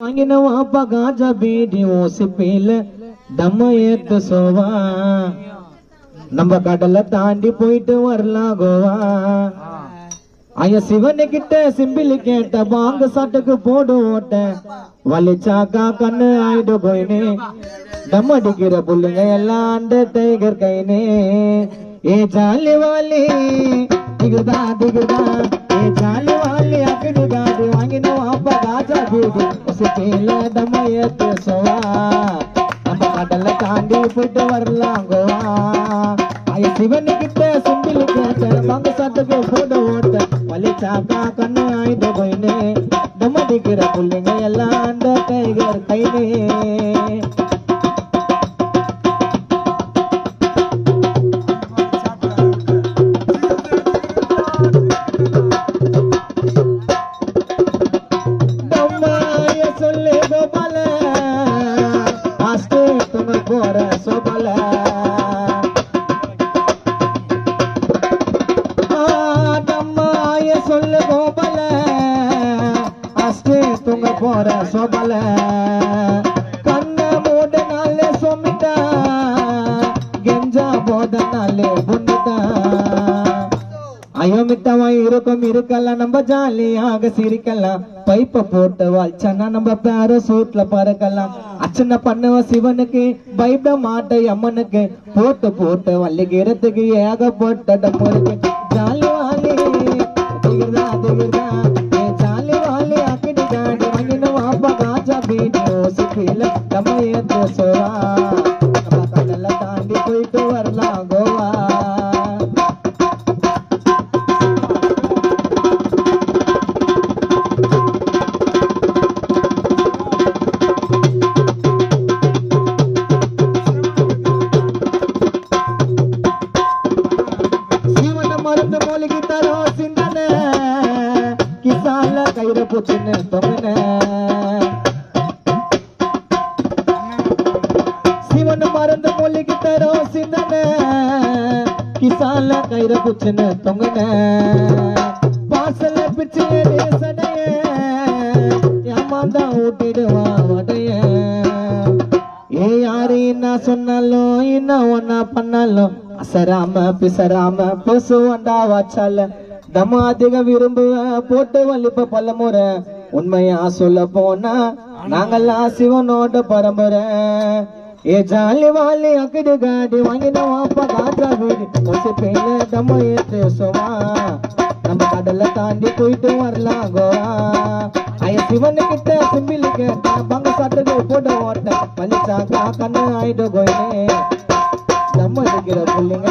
வாங்கின வாப்பா காஜா பீடி ஓசி பீல தம்ம ஏத்து சோவா. நம்ம கடலை தாண்டி போயிட்டு வரலாம் கோவா. ஐய சிவனு கிட்ட சிம்பிள் கேட்ட வாங்க சட்டுக்கு போடு ஓட்ட. வலிச்சாக்கா கண்ணு ஆயிடு போயினே. தம் அடிக்கிற புள்ளுங்க எல்லாம் அந்த டைகர் கைனே ஏ ஜாலி வாலி திகுதா திகுதா உசுக்கேல தம்ம பேசுவா நம்ம கடலை தாண்டி போயிட்டு வரலாம் கோவா. ஐய சிவனு கிட்ட சிம்பிளி கேட்ட வாங்க சட்டுக்கு போட ஓட்ட. வலிச்சாக்கா கண்ணு ஆயுத போயினே. தம் பிள்ளைங்க எல்லாம் அந்த கைகர் கைனே சொல்லு கோபால ஆஸ்தே துங்க போற சொல்லு கோபால. ஆஸ்தே துங்க போற சோபல. கண்ண மூட நாளே சொமிட்டா. கெஞ்சா போத நாளே புண்ணிட்டா. அயோமித்தமா இருக்கும் இருக்கலாம் நம்ம ஜாலியாக சிரிக்கலாம். பைப்ப போட்டு வாழ்ச்சனா நம்ம பேர சூட்ல பறக்கலாம். அச்சனை பண்ணவ சிவனுக்கு பயப்பட மாட்ட அம்மனுக்கு. போட்டு போட்டு வள்ளிக்கிறதுக்கு ஏகப்பட்ட டம்பருக்கு ஜாலி கயிற பூச்சுன்னு தொங்கன. சிவன மருந்து மொழிக்கு தரோ சிந்தன. கிசால கயிற பூச்சுன்னு தொங்கன. வாசல்ல பிச்சு சடைய ஏமாந்தான் ஊட்டிடுவான் வடைய. ஏ யாரு என்ன சொன்னாலும் என்ன ஒன்னா பண்ணாலும் அசராம பிசராம பேசுவண்டா வாச்சால தமாதிக விரும்புவ போட்டு வலிப்ப பல முறை உண்மையா சொல்ல போனா நாங்கெல்லாம் சிவனோட பரம்பரை ஏ ஜாலி வாலி அக்கடி காடி வாங்கின வாப்பா காஜா வீடு. ஒசு பேல தம்ம ஏத்து நம்ம கடலை தாண்டி போயிட்டு வரலாம் கோவா. ஐய சிவனு கிட்ட சிம்பிள் கேட்ட பங்க சட்டுக்கு போட ஓட்ட. பழிச்சாக்கா கண்ணு ஆயிட்டு போயினே நம்ம இருக்கிற பிள்ளைங்க